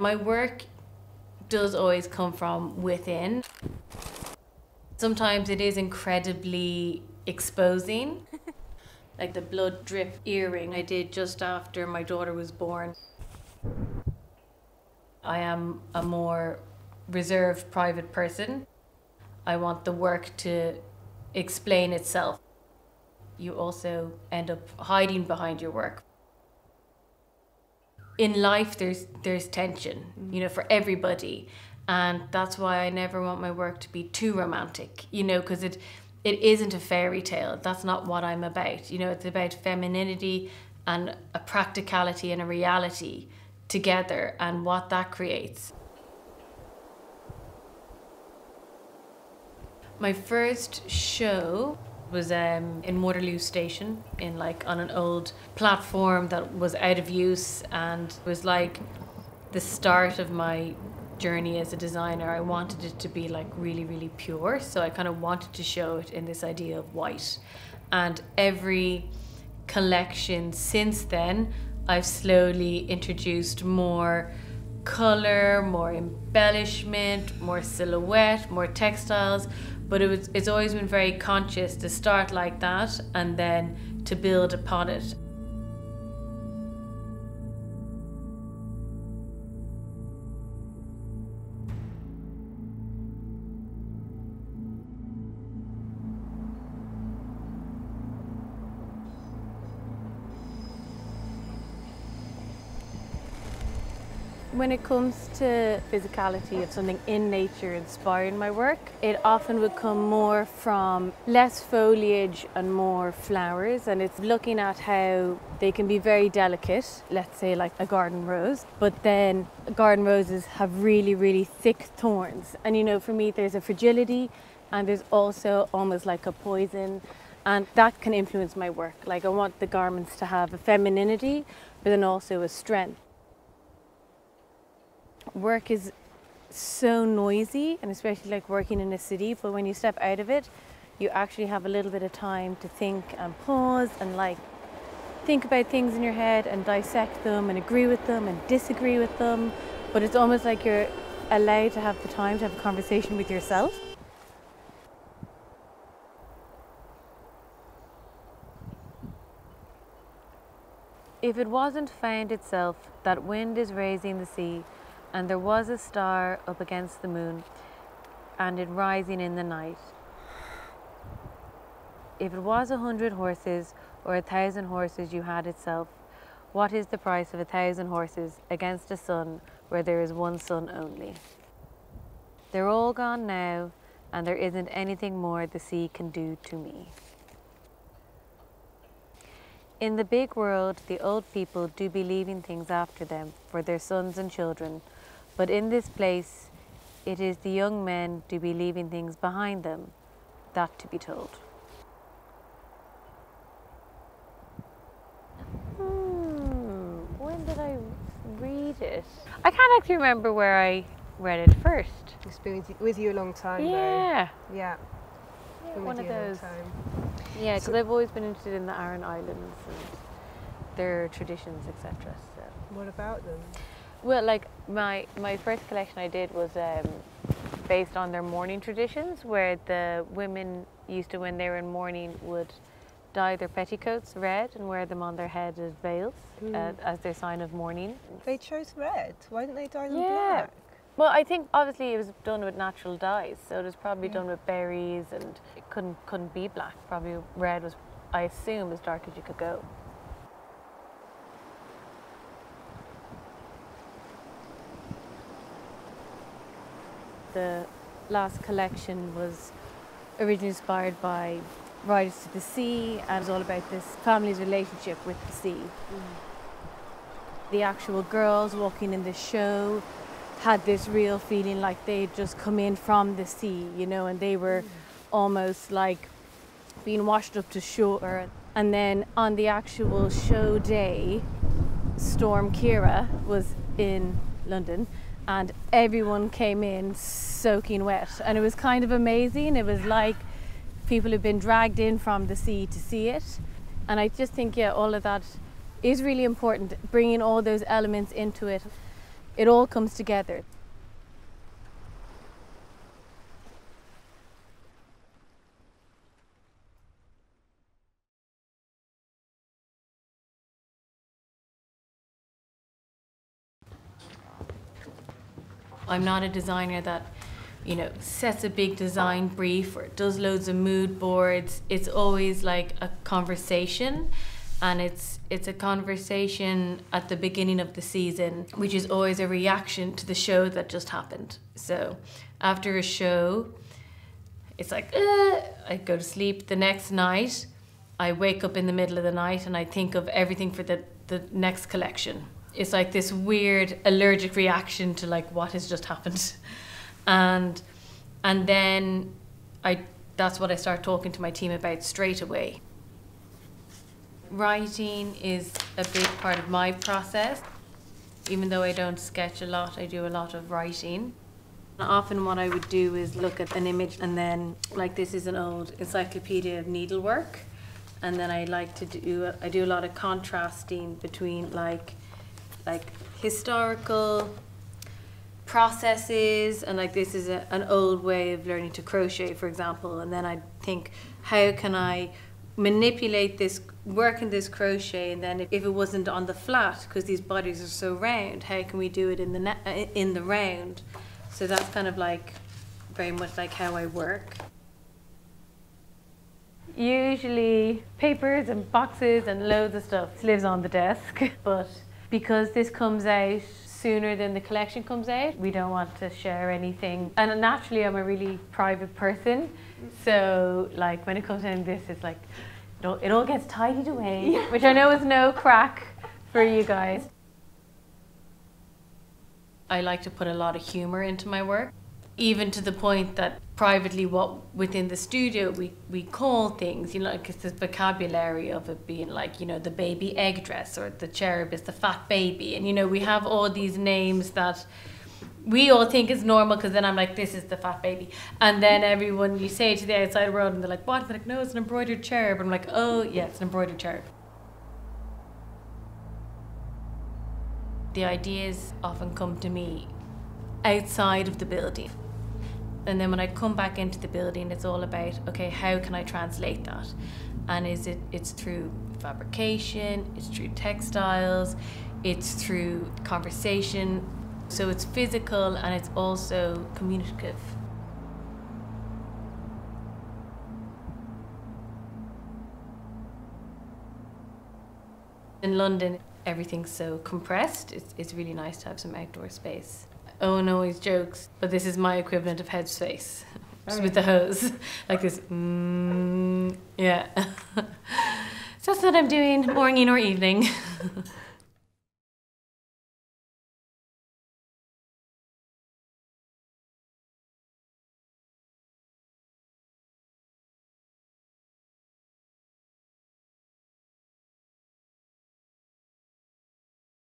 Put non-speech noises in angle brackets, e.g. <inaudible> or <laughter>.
My work does always come from within. Sometimes it is incredibly exposing. <laughs> like the blood drip earring I did just after my daughter was born. I am a more reserved private person. I want the work to explain itself. You also end up hiding behind your work. In life there's there's tension, mm. you know, for everybody. And that's why I never want my work to be too romantic, you know, because it it isn't a fairy tale. That's not what I'm about. You know, it's about femininity and a practicality and a reality together and what that creates. My first show was um, in Waterloo Station, in like on an old platform that was out of use, and was like the start of my journey as a designer. I wanted it to be like really, really pure, so I kind of wanted to show it in this idea of white. And every collection since then, I've slowly introduced more color, more embellishment, more silhouette, more textiles, but it was it's always been very conscious to start like that and then to build upon it. When it comes to physicality of something in nature inspiring my work, it often would come more from less foliage and more flowers, and it's looking at how they can be very delicate, let's say like a garden rose, but then garden roses have really, really thick thorns. And you know, for me, there's a fragility and there's also almost like a poison, and that can influence my work. Like, I want the garments to have a femininity, but then also a strength work is so noisy and especially like working in a city but when you step out of it you actually have a little bit of time to think and pause and like think about things in your head and dissect them and agree with them and disagree with them. But it's almost like you're allowed to have the time to have a conversation with yourself. If it wasn't found itself that wind is raising the sea and there was a star up against the moon, and it rising in the night. If it was a hundred horses or a thousand horses you had itself, what is the price of a thousand horses against a sun where there is one sun only? They're all gone now, and there isn't anything more the sea can do to me. In the big world, the old people do be leaving things after them for their sons and children, but in this place, it is the young men to be leaving things behind them, that to be told. Hmm, when did I read it? I can't actually remember where I read it first. It's been with you a long time. Yeah. Though. Yeah. One of those. Yeah, because so, I've always been interested in the Aran Islands and their traditions, etc. So. What about them? Well, like my my first collection I did was um, based on their mourning traditions, where the women used to, when they were in mourning, would dye their petticoats red and wear them on their head as veils mm. uh, as their sign of mourning. They chose red. Why didn't they dye them yeah. black? Well, I think obviously it was done with natural dyes, so it was probably yeah. done with berries, and it couldn't couldn't be black. Probably red was, I assume, as dark as you could go. the last collection was originally inspired by Riders to the Sea and it was all about this family's relationship with the sea. Mm. The actual girls walking in the show had this real feeling like they'd just come in from the sea, you know, and they were almost like being washed up to shore. And then on the actual show day, Storm Ciara was in London and everyone came in soaking wet. And it was kind of amazing. It was like people had been dragged in from the sea to see it. And i just think yeah all of that is really important bringing all those elements into it it all comes together. I'm not a designer that, you know, sets a big design brief or does loads of mood boards. It's always like a conversation and it's it's a conversation at the beginning of the season which is always a reaction to the show that just happened. So, after a show, it's like uh, I go to sleep the next night. I wake up in the middle of the night and I think of everything for the the next collection it's like this weird allergic reaction to like what has just happened <laughs> and and then i that's what i start talking to my team about straight away writing is a big part of my process. Even though i don't sketch a lot i do a lot of writing. Often what i would do is look at an image and then like this is an old encyclopedia of needlework. And then i like to do i do a lot of contrasting between like like historical processes and like this is a, an old way of learning to crochet for example. And then i think how can i manipulate this work in this crochet and then if, if it wasn't on the flat because these bodies are so round how can we do it in the ne- uh, in the round? So that's kind of like very much like how i work. Usually papers and boxes and loads of stuff lives on the desk <laughs> but because this comes out sooner than the collection comes out. We don't want to share anything. And naturally, I'm a really private person. So, like, when it comes down to this, it's like, it all, it all gets tidied away, <laughs> which I know is no crack for you guys. I like to put a lot of humor into my work even to the point that privately what within the studio we, we call things you know like it's the vocabulary of it being like you know the baby egg dress or the cherub is the fat baby. And you know we have all these names that we all think is normal because then I'm like this is the fat baby. And then everyone you say to the outside world and they're like what? They're like no it's an embroidered cherub. And I'm like oh yeah it's an embroidered cherub. The ideas often come to me outside of the building and then when I come back into the building, it's all about okay, how can I translate that? And is it it's through fabrication, it's through textiles, it's through conversation. So it's physical and it's also communicative. In London, everything's so compressed. It's, it's really nice to have some outdoor space. Owen always jokes, but this is my equivalent of headspace. <laughs> Just with the hose. <laughs> like this, mm, yeah. so that's what I'm doing, morning or evening. <laughs>